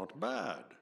not bad.